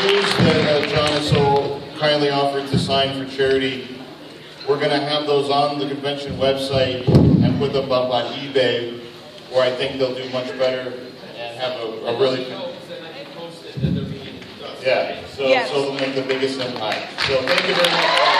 shoes that uh, John has so kindly offered to sign for charity, we're going to have those on the convention website and put them up on eBay, where I think they'll do much better and have a, a really. Yeah, so, yes. so it'll make the biggest impact. So thank you very much.